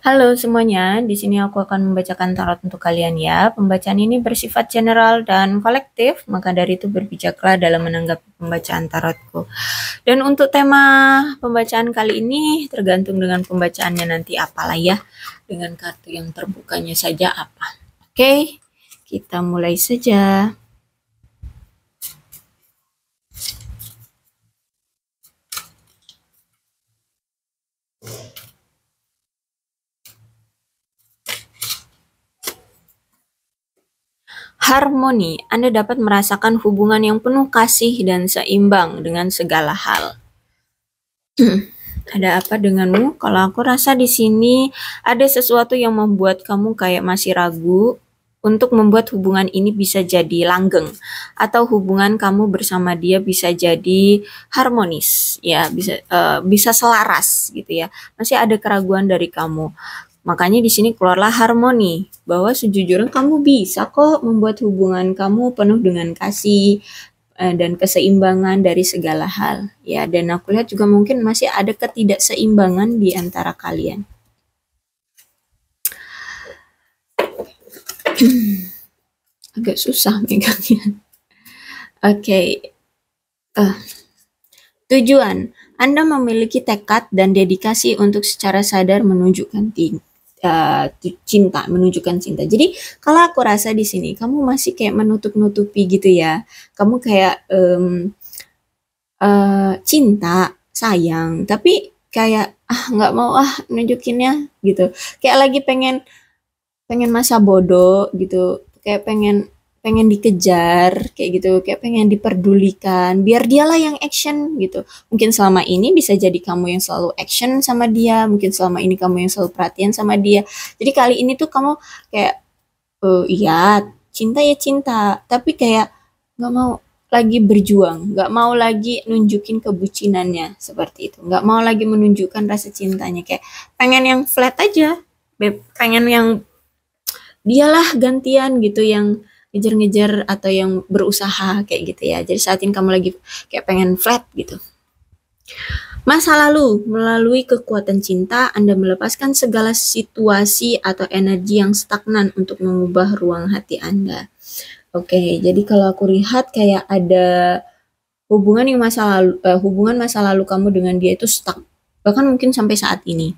Halo semuanya, di sini aku akan membacakan tarot untuk kalian ya. Pembacaan ini bersifat general dan kolektif, maka dari itu berbijaklah dalam menanggapi pembacaan tarotku. Dan untuk tema pembacaan kali ini tergantung dengan pembacaannya nanti apalah ya. Dengan kartu yang terbukanya saja apa. Oke, kita mulai saja. Harmoni, Anda dapat merasakan hubungan yang penuh kasih dan seimbang dengan segala hal. ada apa denganmu? Kalau aku rasa di sini ada sesuatu yang membuat kamu kayak masih ragu untuk membuat hubungan ini bisa jadi langgeng atau hubungan kamu bersama dia bisa jadi harmonis ya bisa uh, bisa selaras gitu ya masih ada keraguan dari kamu Makanya di sini keluarlah harmoni bahwa sejujurnya kamu bisa kok membuat hubungan kamu penuh dengan kasih eh, dan keseimbangan dari segala hal ya dan aku lihat juga mungkin masih ada ketidakseimbangan di antara kalian. Agak susah megangnya. Oke. Okay. Uh, tujuan anda memiliki tekad dan dedikasi untuk secara sadar menunjukkan tinggi uh, cinta, menunjukkan cinta. Jadi kalau aku rasa di sini kamu masih kayak menutup-nutupi gitu ya. Kamu kayak um, uh, cinta, sayang, tapi kayak ah nggak mau ah nunjukinnya gitu. Kayak lagi pengen pengen masa bodoh gitu. Kayak pengen pengen dikejar kayak gitu kayak pengen diperdulikan biar dialah yang action gitu. Mungkin selama ini bisa jadi kamu yang selalu action sama dia mungkin selama ini kamu yang selalu perhatian sama dia. Jadi kali ini tuh kamu kayak oh iya cinta ya cinta. Tapi kayak nggak mau lagi berjuang nggak mau lagi nunjukin kebucinannya seperti itu. Nggak mau lagi menunjukkan rasa cintanya. Kayak pengen yang flat aja pengen yang dialah gantian gitu yang ngejar-ngejar atau yang berusaha kayak gitu ya. Jadi saat ini kamu lagi kayak pengen flat gitu. Masa lalu, melalui kekuatan cinta, Anda melepaskan segala situasi atau energi yang stagnan untuk mengubah ruang hati Anda. Oke, jadi kalau aku lihat kayak ada hubungan yang masa lalu, uh, hubungan masa lalu kamu dengan dia itu stuck, bahkan mungkin sampai saat ini.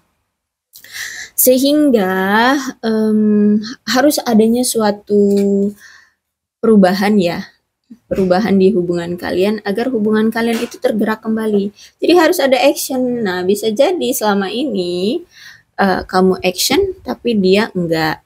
Sehingga um, harus adanya suatu perubahan ya, perubahan di hubungan kalian agar hubungan kalian itu tergerak kembali. Jadi harus ada action. Nah, bisa jadi selama ini uh, kamu action tapi dia enggak.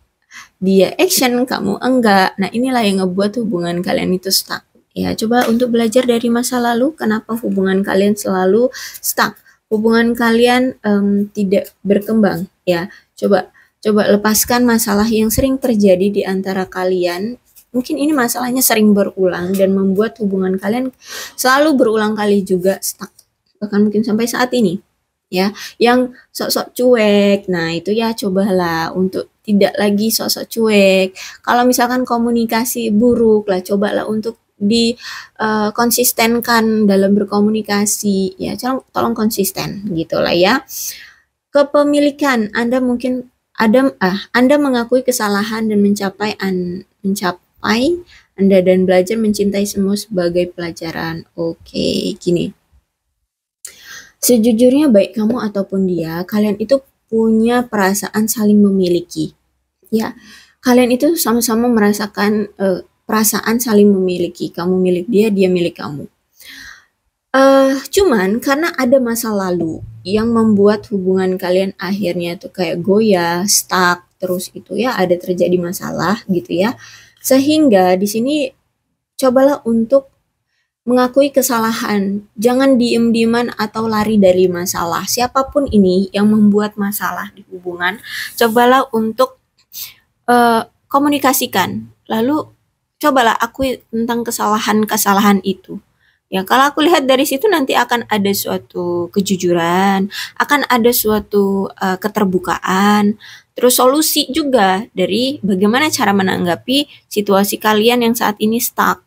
Dia action, kamu enggak. Nah, inilah yang ngebuat hubungan kalian itu stuck. Ya, coba untuk belajar dari masa lalu kenapa hubungan kalian selalu stuck. Hubungan kalian um, tidak berkembang ya. Coba coba lepaskan masalah yang sering terjadi di antara kalian Mungkin ini masalahnya sering berulang dan membuat hubungan kalian selalu berulang kali juga stuck. Bahkan mungkin sampai saat ini. Ya, yang sok-sok cuek. Nah, itu ya cobalah untuk tidak lagi sok-sok cuek. Kalau misalkan komunikasi buruk lah, cobalah untuk di uh, konsistenkan dalam berkomunikasi ya tolong tolong konsisten gitulah ya kepemilikan Anda mungkin ada ah Anda mengakui kesalahan dan mencapai an, mencap mencapai Anda dan belajar mencintai semua sebagai pelajaran. Oke, gini. Sejujurnya baik kamu ataupun dia, kalian itu punya perasaan saling memiliki. Ya, kalian itu sama-sama merasakan uh, perasaan saling memiliki. Kamu milik dia, dia milik kamu. Uh, cuman karena ada masa lalu yang membuat hubungan kalian akhirnya tuh kayak goyah, stuck, terus itu ya ada terjadi masalah gitu ya sehingga di sini cobalah untuk mengakui kesalahan. Jangan diem-dieman atau lari dari masalah. Siapa pun ini yang membuat masalah di hubungan, cobalah untuk uh, komunikasikan. Lalu cobalah akui tentang kesalahan-kesalahan itu. Ya, kalau aku lihat dari situ nanti akan ada suatu kejujuran, akan ada suatu uh, keterbukaan, Terus solusi juga dari bagaimana cara menanggapi situasi kalian yang saat ini stuck.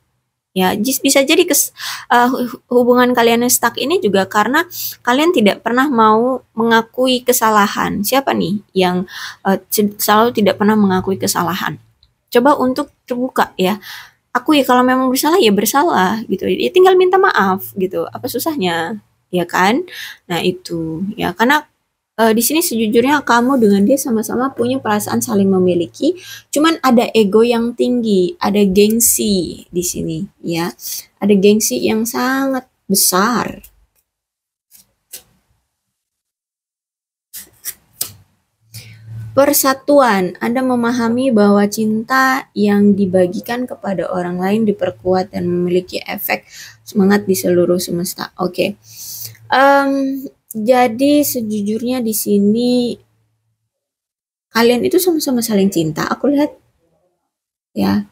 Ya, bisa jadi kes, uh, hubungan kalian yang stuck ini juga karena kalian tidak pernah mau mengakui kesalahan. Siapa nih yang uh, selalu tidak pernah mengakui kesalahan? Coba untuk terbuka ya. Aku ya kalau memang bersalah ya bersalah gitu. Ya tinggal minta maaf gitu. Apa susahnya? Ya kan? Nah, itu ya karena uh, di sini sejujurnya kamu dengan dia sama-sama punya perasaan saling memiliki, cuman ada ego yang tinggi, ada gengsi di sini, ya. Ada gengsi yang sangat besar. Persatuan, Anda memahami bahwa cinta yang dibagikan kepada orang lain diperkuat dan memiliki efek semangat di seluruh semesta. Oke, okay. um, jadi sejujurnya di sini kalian itu sama-sama saling cinta. Aku lihat ya.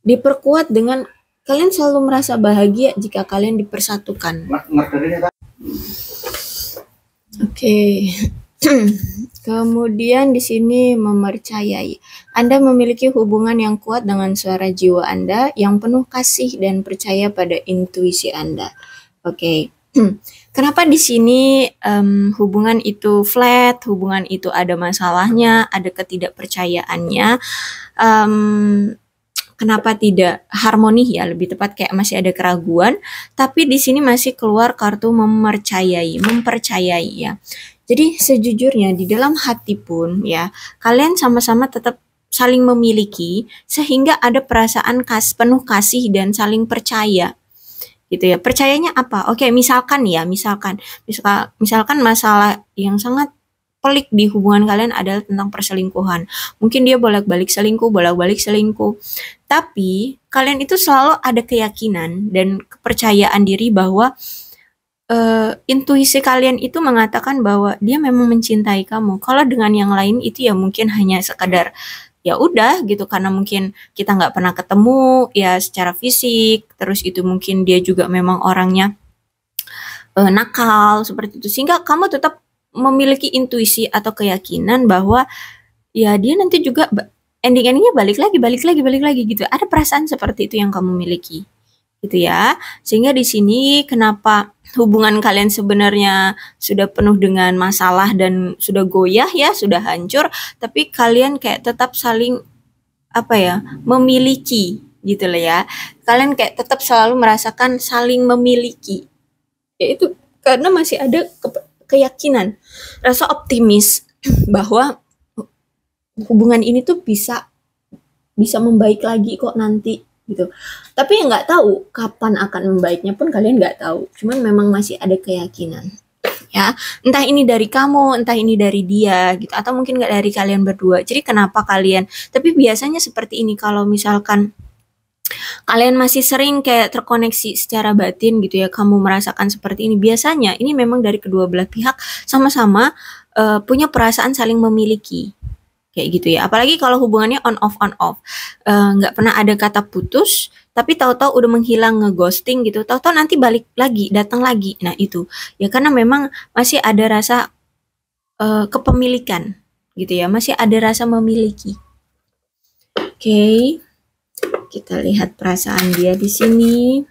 Diperkuat dengan kalian selalu merasa bahagia jika kalian dipersatukan. Oke. Okay. Kemudian di sini mempercayai. Anda memiliki hubungan yang kuat dengan suara jiwa Anda yang penuh kasih dan percaya pada intuisi Anda. Oke. Okay. Kenapa di sini um, hubungan itu flat, hubungan itu ada masalahnya, ada ketidakpercayaannya, um, kenapa tidak harmoni ya, lebih tepat kayak masih ada keraguan, tapi di sini masih keluar kartu mempercayai, mempercayai ya. Jadi sejujurnya di dalam hati pun ya, kalian sama-sama tetap saling memiliki sehingga ada perasaan kas penuh kasih dan saling percaya gitu ya. Percayanya apa? Oke, misalkan ya, misalkan misal, misalkan masalah yang sangat pelik di hubungan kalian adalah tentang perselingkuhan. Mungkin dia bolak-balik selingkuh, bolak-balik selingkuh. Tapi kalian itu selalu ada keyakinan dan kepercayaan diri bahwa uh, intuisi kalian itu mengatakan bahwa dia memang mencintai kamu. Kalau dengan yang lain itu ya mungkin hanya sekadar ya udah gitu karena mungkin kita nggak pernah ketemu ya secara fisik terus itu mungkin dia juga memang orangnya uh, nakal seperti itu. Sehingga kamu tetap memiliki intuisi atau keyakinan bahwa ya dia nanti juga ending-endingnya balik lagi balik lagi balik lagi gitu. Ada perasaan seperti itu yang kamu miliki gitu ya. Sehingga di sini kenapa hubungan kalian sebenarnya sudah penuh dengan masalah dan sudah goyah ya, sudah hancur, tapi kalian kayak tetap saling apa ya, memiliki gitu loh ya. Kalian kayak tetap selalu merasakan saling memiliki. Yaitu karena masih ada ke keyakinan, rasa optimis bahwa hubungan ini tuh bisa bisa membaik lagi kok nanti gitu. Tapi yang nggak tahu kapan akan membaiknya pun kalian nggak tahu. Cuman memang masih ada keyakinan. Ya entah ini dari kamu entah ini dari dia gitu atau mungkin nggak dari kalian berdua. Jadi kenapa kalian? Tapi biasanya seperti ini kalau misalkan kalian masih sering kayak terkoneksi secara batin gitu ya kamu merasakan seperti ini. Biasanya ini memang dari kedua belah pihak sama-sama uh, punya perasaan saling memiliki kayak gitu ya. Apalagi kalau hubungannya on off on off. Eh, nggak uh, pernah ada kata putus tapi tahu-tahu udah menghilang ngeghosting gitu. Tahu-tahu nanti balik lagi datang lagi. Nah itu. Ya karena memang masih ada rasa uh, kepemilikan gitu ya. Masih ada rasa memiliki. Oke. Okay. kita lihat perasaan dia di sini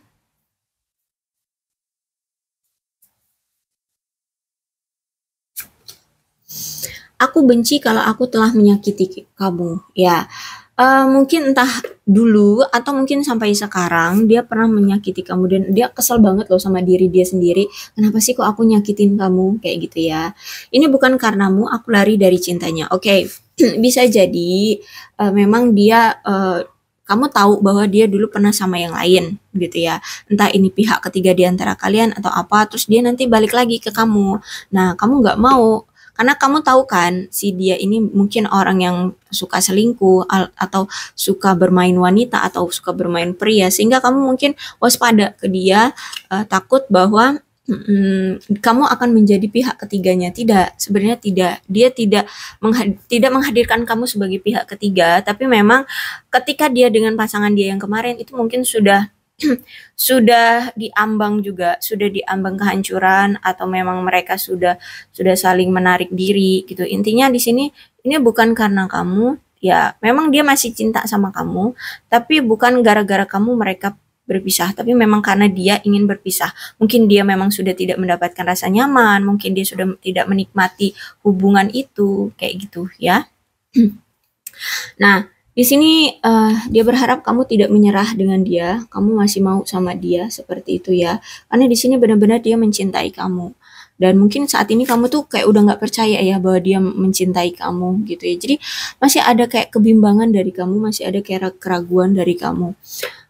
aku benci kalau aku telah menyakiti kamu. Ya, uh, mungkin entah dulu atau mungkin sampai sekarang dia pernah menyakiti kamu dan dia kesel banget loh sama diri dia sendiri. Kenapa sih kok aku nyakitin kamu kayak gitu ya? Ini bukan karenamu aku lari dari cintanya. Oke, okay. bisa jadi uh, memang dia uh, kamu tahu bahwa dia dulu pernah sama yang lain gitu ya entah ini pihak ketiga di antara kalian atau apa terus dia nanti balik lagi ke kamu nah kamu nggak mau karena kamu tahu kan si dia ini mungkin orang yang suka selingkuh atau suka bermain wanita atau suka bermain pria. Sehingga kamu mungkin waspada ke dia uh, takut bahwa Hmm, kamu akan menjadi pihak ketiganya. Tidak sebenarnya tidak. Dia tidak menghad tidak menghadirkan kamu sebagai pihak ketiga. Tapi memang ketika dia dengan pasangan dia yang kemarin itu mungkin sudah sudah diambang juga, sudah diambang kehancuran atau memang mereka sudah sudah saling menarik diri gitu. Intinya di sini ini bukan karena kamu ya memang dia masih cinta sama kamu, tapi bukan gara-gara kamu mereka berpisah, tapi memang karena dia ingin berpisah. Mungkin dia memang sudah tidak mendapatkan rasa nyaman, mungkin dia sudah tidak menikmati hubungan itu, kayak gitu ya. nah, di sini uh, dia berharap kamu tidak menyerah dengan dia, kamu masih mau sama dia seperti itu ya. Karena di sini benar-benar dia mencintai kamu. Dan mungkin saat ini kamu tuh kayak udah nggak percaya ya bahwa dia mencintai kamu gitu ya. Jadi masih ada kayak kebimbangan dari kamu masih ada kayak keraguan dari kamu.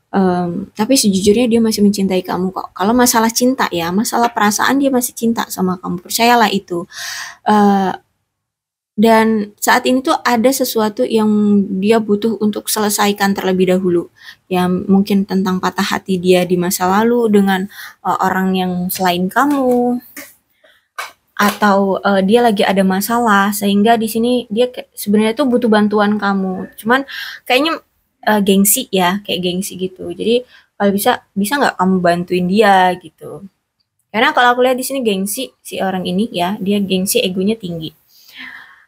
Um, tapi sejujurnya dia masih mencintai kamu kok. Kalau masalah cinta ya masalah perasaan dia masih cinta sama kamu. Percayalah itu. Uh, dan saat ini tuh ada sesuatu yang dia butuh untuk selesaikan terlebih dahulu ya mungkin tentang patah hati dia di masa lalu dengan uh, orang yang selain kamu atau uh, dia lagi ada masalah sehingga di sini dia sebenarnya tuh butuh bantuan kamu. Cuman kayaknya uh, gengsi ya, kayak gengsi gitu. Jadi kalau bisa bisa nggak kamu bantuin dia gitu. Karena kalau aku lihat di sini gengsi si orang ini ya, dia gengsi egonya tinggi.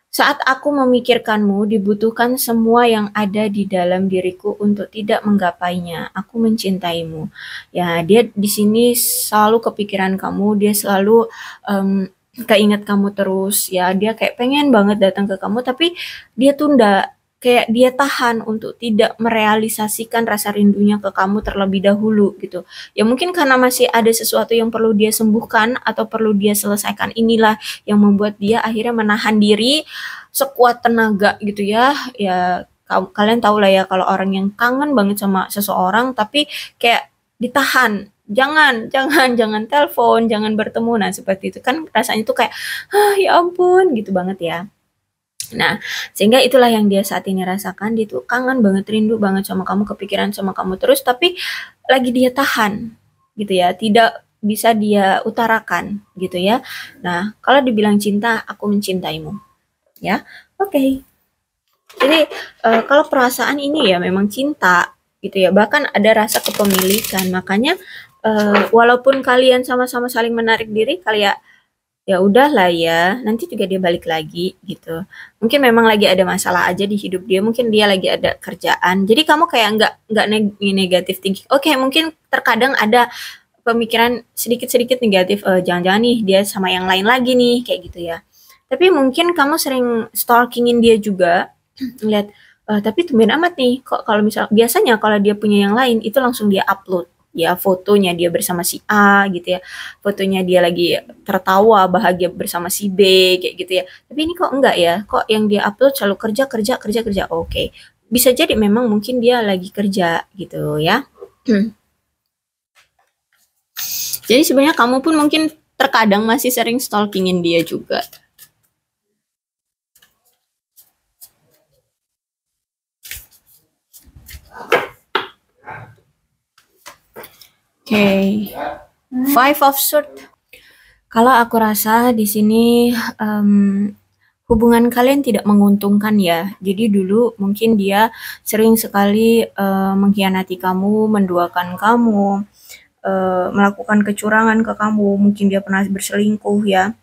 Saat aku memikirkanmu, dibutuhkan semua yang ada di dalam diriku untuk tidak menggapainya. Aku mencintaimu. Ya, dia di sini selalu kepikiran kamu, dia selalu um, keinget kamu terus ya dia kayak pengen banget datang ke kamu tapi dia tunda kayak dia tahan untuk tidak merealisasikan rasa rindunya ke kamu terlebih dahulu gitu. Ya mungkin karena masih ada sesuatu yang perlu dia sembuhkan atau perlu dia selesaikan inilah yang membuat dia akhirnya menahan diri sekuat tenaga gitu ya. Ya kalian tahu lah ya kalau orang yang kangen banget sama seseorang tapi kayak ditahan jangan jangan jangan telepon jangan bertemu nah seperti itu kan rasanya tuh kayak ah ya ampun gitu banget ya Nah, sehingga itulah yang dia saat ini rasakan. Dia tuh kangen banget, rindu banget sama kamu, kepikiran sama kamu terus, tapi lagi dia tahan, gitu ya. Tidak bisa dia utarakan, gitu ya. Nah, kalau dibilang cinta, aku mencintaimu, ya. Oke. Okay. Jadi, uh, kalau perasaan ini ya memang cinta, gitu ya. Bahkan ada rasa kepemilikan. Makanya uh, walaupun kalian sama-sama saling menarik diri kali ya udahlah ya nanti juga dia balik lagi gitu. Mungkin memang lagi ada masalah aja di hidup dia mungkin dia lagi ada kerjaan. Jadi kamu kayak nggak nggak neg negatif thinking. Oke okay, mungkin terkadang ada pemikiran sedikit-sedikit negatif uh, jangan-jangan nih dia sama yang lain lagi nih kayak gitu ya. Tapi mungkin kamu sering stalkingin dia juga lihat uh, tapi tumben amat nih kok kalau misal biasanya kalau dia punya yang lain itu langsung dia upload ya fotonya dia bersama si A gitu ya. Fotonya dia lagi tertawa bahagia bersama si B kayak gitu ya. Tapi ini kok enggak ya? Kok yang dia upload selalu kerja kerja kerja kerja? Oke. Okay. bisa jadi memang mungkin dia lagi kerja gitu ya. Jadi sebenarnya kamu pun mungkin terkadang masih sering stalkingin dia juga okay. five of sword. Kalau aku rasa di sini um, hubungan kalian tidak menguntungkan ya. Jadi dulu mungkin dia sering sekali uh, mengkhianati kamu, menduakan kamu, uh, melakukan kecurangan ke kamu. Mungkin dia pernah berselingkuh ya.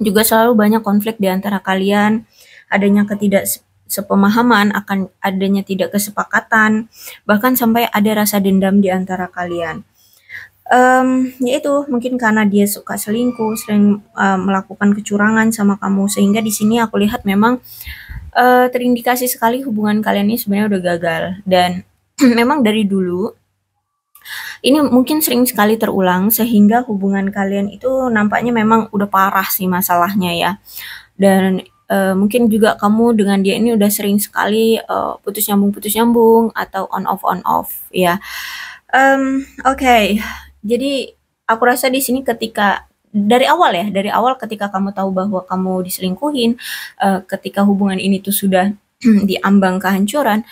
Juga selalu banyak konflik di antara kalian, adanya ketidak sepemahaman akan adanya tidak kesepakatan, bahkan sampai ada rasa dendam di antara kalian um, ya itu mungkin karena dia suka selingkuh, sering uh, melakukan kecurangan sama kamu. Sehingga di sini aku lihat memang uh, terindikasi sekali hubungan kalian ini sebenarnya udah gagal. Dan memang dari dulu ini mungkin sering sekali terulang sehingga hubungan kalian itu nampaknya memang udah parah sih masalahnya ya. Dan uh, mungkin juga kamu dengan dia ini udah sering sekali uh, putus nyambung putus nyambung atau on off on off ya. Um, oke. okay jadi aku rasa di sini ketika dari awal ya, dari awal ketika kamu tahu bahwa kamu diselingkuhin, uh, ketika hubungan ini tuh sudah diambang kehancuran,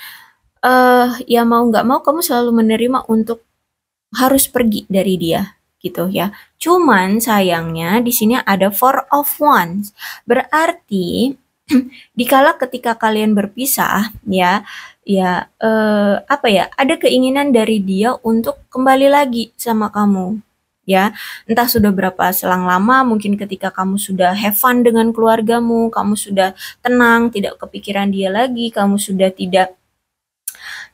uh, ya mau nggak mau kamu selalu menerima untuk harus pergi dari dia gitu ya. Cuman sayangnya di sini ada four of wands. Berarti dikala ketika kalian berpisah ya ya eh, apa ya ada keinginan dari dia untuk kembali lagi sama kamu ya. Entah sudah berapa selang lama mungkin ketika kamu sudah have fun dengan keluargamu kamu sudah tenang tidak kepikiran dia lagi kamu sudah tidak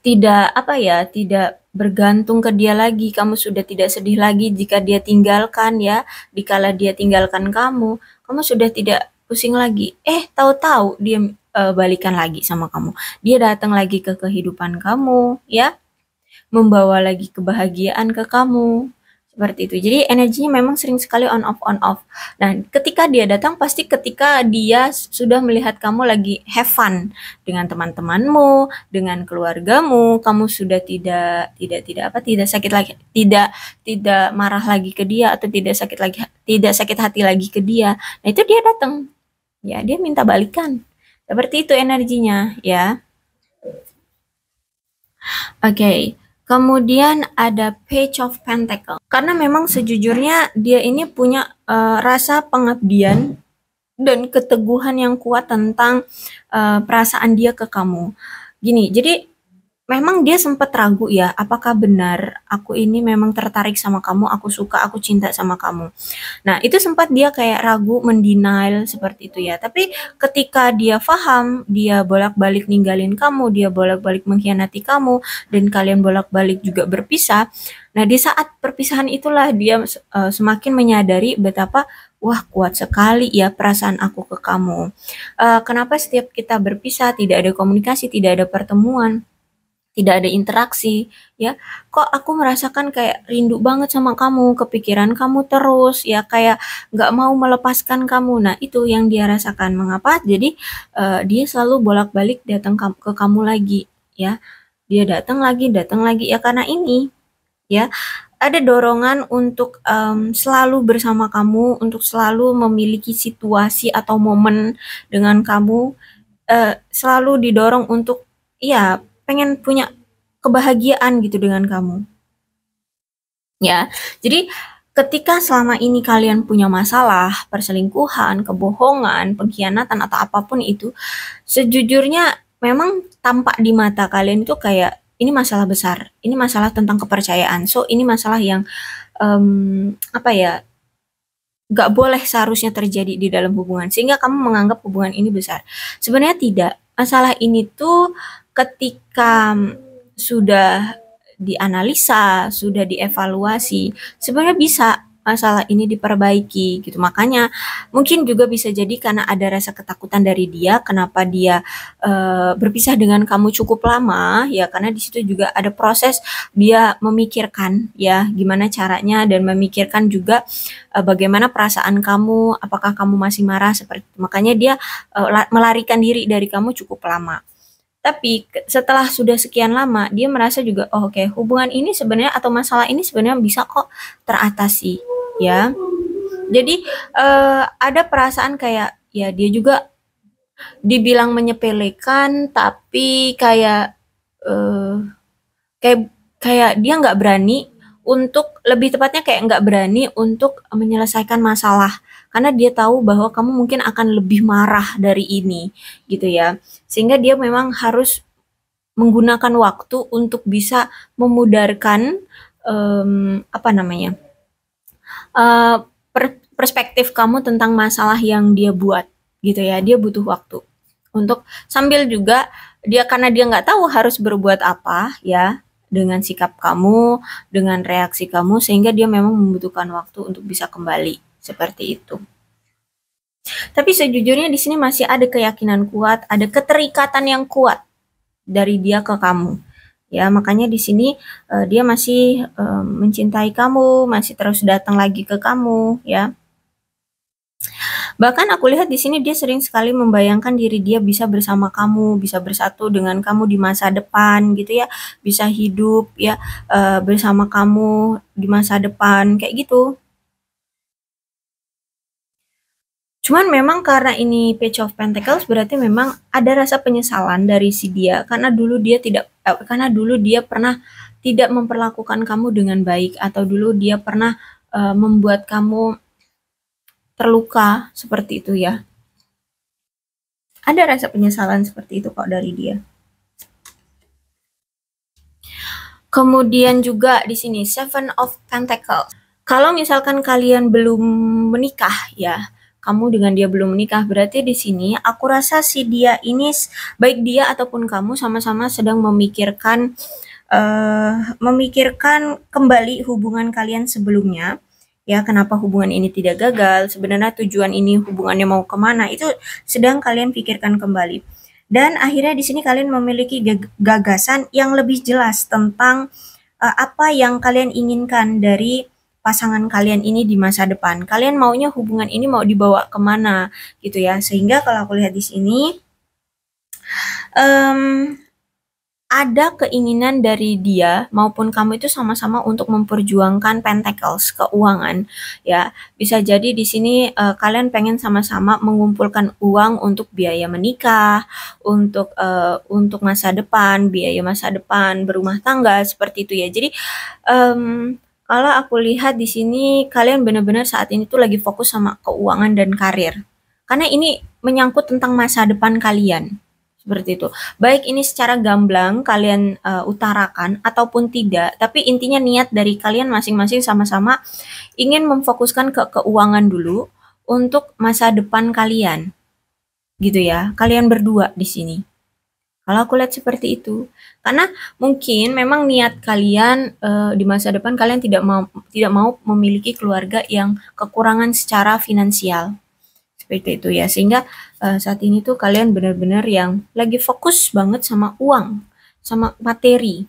tidak apa ya tidak bergantung ke dia lagi, kamu sudah tidak sedih lagi jika dia tinggalkan ya, dikala dia tinggalkan kamu, kamu sudah tidak pusing lagi. Eh, tahu-tahu dia uh, balikan lagi sama kamu. Dia datang lagi ke kehidupan kamu, ya. Membawa lagi kebahagiaan ke kamu seperti itu. Jadi energinya memang sering sekali on off on off. Nah, ketika dia datang pasti ketika dia sudah melihat kamu lagi have fun dengan teman-temanmu, dengan keluargamu, kamu sudah tidak tidak tidak apa tidak sakit lagi, tidak tidak marah lagi ke dia atau tidak sakit lagi tidak sakit hati lagi ke dia. Nah, itu dia datang. Ya, dia minta balikan. Seperti itu energinya, ya. Oke. Okay. Kemudian ada Page of Pentacle. Karena memang sejujurnya dia ini punya uh, rasa pengabdian dan keteguhan yang kuat tentang uh, perasaan dia ke kamu. Gini, jadi memang dia sempat ragu ya, apakah benar aku ini memang tertarik sama kamu, aku suka, aku cinta sama kamu. Nah, itu sempat dia kayak ragu, mendenial seperti itu ya. Tapi ketika dia paham, dia bolak-balik ninggalin kamu, dia bolak-balik mengkhianati kamu, dan kalian bolak-balik juga berpisah. Nah, di saat perpisahan itulah dia uh, semakin menyadari betapa wah kuat sekali ya perasaan aku ke kamu. Uh, kenapa setiap kita berpisah tidak ada komunikasi, tidak ada pertemuan? Tidak ada interaksi ya. Kok aku merasakan kayak rindu banget sama kamu kepikiran kamu terus ya kayak nggak mau melepaskan kamu. Nah itu yang dia rasakan. Mengapa? Jadi uh, dia selalu bolak-balik datang ke kamu lagi ya. Dia datang lagi datang lagi. Ya karena ini ya ada dorongan untuk um, selalu bersama kamu untuk selalu memiliki situasi atau momen dengan kamu uh, selalu didorong untuk ya pengen punya kebahagiaan gitu dengan kamu. Ya, jadi ketika selama ini kalian punya masalah, perselingkuhan, kebohongan, pengkhianatan atau apa pun itu, sejujurnya memang tampak di mata kalian itu kayak ini masalah besar, ini masalah tentang kepercayaan. So ini masalah yang um, apa ya? Gak boleh seharusnya terjadi di dalam hubungan sehingga kamu menganggap hubungan ini besar. Sebenarnya tidak. Masalah ini tuh ketika sudah dianalisa, sudah dievaluasi, sebenarnya bisa masalah ini diperbaiki gitu. Makanya mungkin juga bisa jadi karena ada rasa ketakutan dari dia kenapa dia e, berpisah dengan kamu cukup lama ya karena di situ juga ada proses dia memikirkan ya gimana caranya dan memikirkan juga e, bagaimana perasaan kamu, apakah kamu masih marah seperti. Makanya dia e, melarikan diri dari kamu cukup lama. Tapi setelah sudah sekian lama dia merasa juga oh oke okay, hubungan ini sebenarnya atau masalah ini sebenarnya bisa kok teratasi ya. Jadi uh, ada perasaan kayak ya dia juga dibilang menyepelekan tapi kayak uh, kayak kayak dia nggak berani untuk lebih tepatnya kayak nggak berani untuk menyelesaikan masalah karena dia tahu bahwa kamu mungkin akan lebih marah dari ini gitu ya. Sehingga dia memang harus menggunakan waktu untuk bisa memudarkan um, apa namanya uh, per perspektif kamu tentang masalah yang dia buat gitu ya. Dia butuh waktu untuk sambil juga dia karena dia nggak tahu harus berbuat apa ya dengan sikap kamu, dengan reaksi kamu, sehingga dia memang membutuhkan waktu untuk bisa kembali seperti itu. Tapi sejujurnya di sini masih ada keyakinan kuat, ada keterikatan yang kuat dari dia ke kamu. Ya, makanya di sini uh, dia masih uh, mencintai kamu, masih terus datang lagi ke kamu, ya. Bahkan aku lihat di sini dia sering sekali membayangkan diri dia bisa bersama kamu, bisa bersatu dengan kamu di masa depan gitu ya, bisa hidup ya uh, bersama kamu di masa depan kayak gitu. Cuman memang karena ini Page of Pentacles berarti memang ada rasa penyesalan dari si dia karena dulu dia tidak eh, karena dulu dia pernah tidak memperlakukan kamu dengan baik atau dulu dia pernah uh, membuat kamu terluka seperti itu ya. Ada rasa penyesalan seperti itu kok dari dia. Kemudian juga di sini Seven of Pentacles. Kalau misalkan kalian belum menikah ya, kamu dengan dia belum menikah. Berarti di sini aku rasa si dia ini baik dia ataupun kamu sama-sama sedang memikirkan uh, memikirkan kembali hubungan kalian sebelumnya. Ya kenapa hubungan ini tidak gagal? Sebenarnya tujuan ini hubungannya mau ke mana? Itu sedang kalian pikirkan kembali. Dan akhirnya di sini kalian memiliki gagasan yang lebih jelas tentang uh, apa yang kalian inginkan dari pasangan kalian ini di masa depan. Kalian maunya hubungan ini mau dibawa ke mana gitu ya. Sehingga kalau aku lihat di sini, um, ada keinginan dari dia maupun kamu itu sama-sama untuk memperjuangkan pentacles keuangan ya bisa jadi di sini uh, kalian pengen sama-sama mengumpulkan uang untuk biaya menikah untuk uh, untuk masa depan biaya masa depan berumah tangga seperti itu ya jadi um, kalau aku lihat di sini kalian benar-benar saat ini tuh lagi fokus sama keuangan dan karir karena ini menyangkut tentang masa depan kalian seperti itu. Baik ini secara gamblang kalian uh, utarakan ataupun tidak, tapi intinya niat dari kalian masing-masing sama-sama ingin memfokuskan ke keuangan dulu untuk masa depan kalian. Gitu ya. Kalian berdua di sini. Kalau aku lihat seperti itu. Karena mungkin memang niat kalian uh, di masa depan kalian tidak mau tidak mau memiliki keluarga yang kekurangan secara finansial. Seperti itu ya. Sehingga uh, saat ini tuh kalian benar-benar yang lagi fokus banget sama uang sama materi.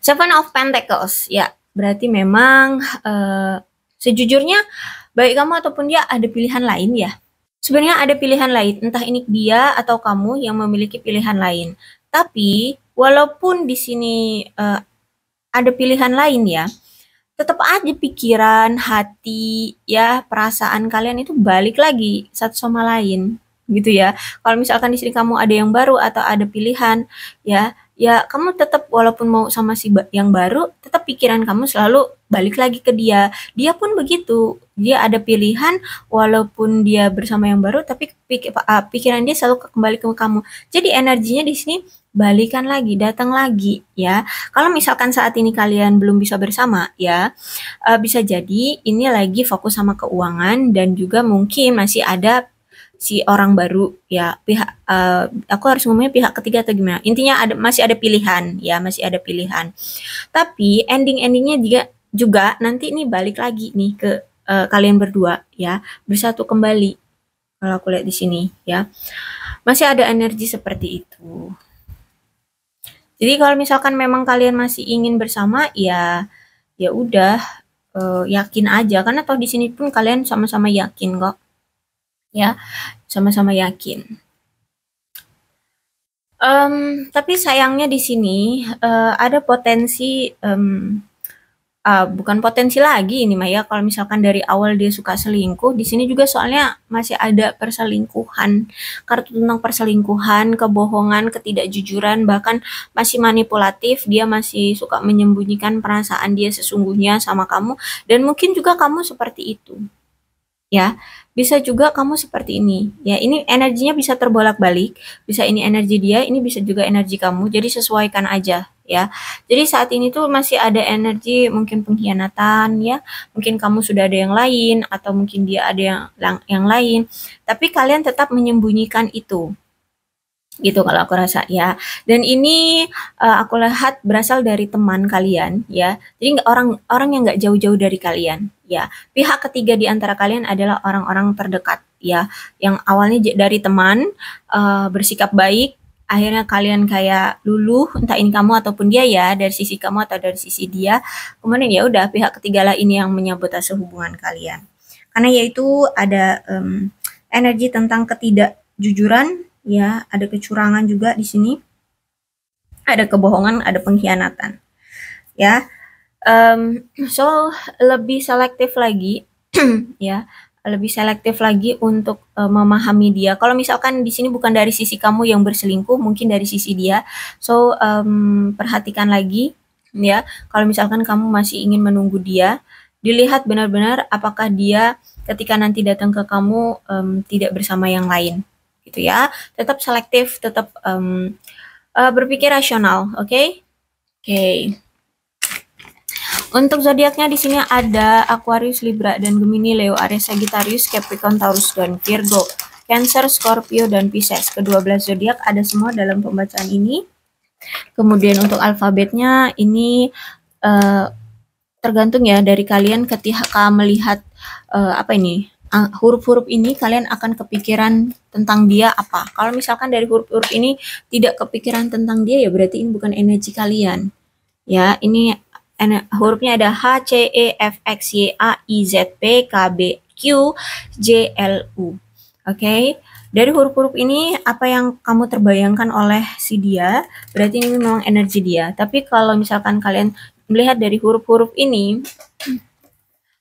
Seven of Pentacles. Ya berarti memang uh, sejujurnya baik kamu ataupun dia ada pilihan lain ya sebenarnya ada pilihan lain entah ini dia atau kamu yang memiliki pilihan lain. Tapi walaupun di sini uh, ada pilihan lain ya tetap aja pikiran, hati, ya perasaan kalian itu balik lagi satu sama lain gitu ya. Kalau misalkan di sini kamu ada yang baru atau ada pilihan, ya ya kamu tetap walaupun mau sama si yang baru tetap pikiran kamu selalu balik lagi ke dia. Dia pun begitu. Dia ada pilihan walaupun dia bersama yang baru tapi ah, pikiran dia selalu kembali ke kamu. Jadi energinya di sini balikan lagi datang lagi ya. Kalau misalkan saat ini kalian belum bisa bersama ya uh, bisa jadi ini lagi fokus sama keuangan dan juga mungkin masih ada si orang baru ya pihak uh, aku harus ngomongnya pihak ketiga atau gimana? Intinya ada masih ada pilihan ya masih ada pilihan. Tapi ending endingnya juga juga nanti ini balik lagi nih ke uh, kalian berdua ya bersatu kembali. Kalau aku lihat di sini ya. Masih ada energi seperti itu. Jadi kalau misalkan memang kalian masih ingin bersama ya ya udah uh, yakin aja. Karena toh di sini pun kalian sama-sama yakin kok ya sama-sama yakin. Um, tapi sayangnya di sini uh, ada potensi um, uh, bukan potensi lagi ini Maya. Kalau misalkan dari awal dia suka selingkuh di sini juga soalnya masih ada perselingkuhan. Kartu tentang perselingkuhan kebohongan ketidakjujuran bahkan masih manipulatif. Dia masih suka menyembunyikan perasaan dia sesungguhnya sama kamu. Dan mungkin juga kamu seperti itu. Ya bisa juga kamu seperti ini. Ya, ini energinya bisa terbolak-balik, bisa ini energi dia, ini bisa juga energi kamu. Jadi sesuaikan aja ya. Jadi saat ini tuh masih ada energi mungkin pengkhianatan ya. Mungkin kamu sudah ada yang lain atau mungkin dia ada yang yang lain. Tapi kalian tetap menyembunyikan itu gitu kalau aku rasa ya. Dan ini uh, aku lihat berasal dari teman kalian ya. Jadi orang orang yang nggak jauh-jauh dari kalian ya. Pihak ketiga di antara kalian adalah orang-orang terdekat ya. Yang awalnya dari teman uh, bersikap baik akhirnya kalian kayak luluh entah ini kamu ataupun dia ya dari sisi kamu atau dari sisi dia. Kemudian ya udah pihak ketiga lah ini yang menyabotase hubungan kalian. Karena yaitu ada um, energi tentang ketidakjujuran ya ada kecurangan juga di sini ada kebohongan ada pengkhianatan ya um, so lebih selektif lagi ya lebih selektif lagi untuk uh, memahami dia. Kalau misalkan di sini bukan dari sisi kamu yang berselingkuh, mungkin dari sisi dia. So um, perhatikan lagi, ya. Kalau misalkan kamu masih ingin menunggu dia, dilihat benar-benar apakah dia ketika nanti datang ke kamu um, tidak bersama yang lain gitu ya. Tetap selektif, tetap um, uh, berpikir rasional, oke? Okay? Oke. Okay. Untuk zodiaknya di sini ada Aquarius, Libra, dan Gemini, Leo, Aries, Sagittarius, Capricorn, Taurus, dan Virgo. Cancer, Scorpio, dan Pisces. Kedua belas zodiak ada semua dalam pembacaan ini. Kemudian untuk alfabetnya ini uh, tergantung ya dari kalian ketika melihat uh, apa ini huruf-huruf ini kalian akan kepikiran tentang dia apa. Kalau misalkan dari huruf-huruf ini tidak kepikiran tentang dia ya berarti ini bukan energi kalian. Ya, ini hurufnya ada H, C, E, F, X, Y, A, I, Z, P, K, B, Q, J, L, U. Oke. Okay? Dari huruf-huruf ini, apa yang kamu terbayangkan oleh si dia, berarti ini memang energi dia. Tapi kalau misalkan kalian melihat dari huruf-huruf ini,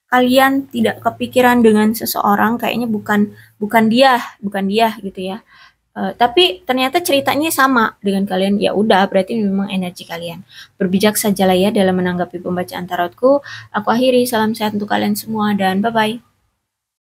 kalian tidak kepikiran dengan seseorang, kayaknya bukan bukan dia, bukan dia gitu ya. Uh, tapi ternyata ceritanya sama dengan kalian, ya udah berarti memang energi kalian. Berbijak sajalah ya dalam menanggapi pembacaan tarotku. Aku akhiri, salam sehat untuk kalian semua dan bye-bye.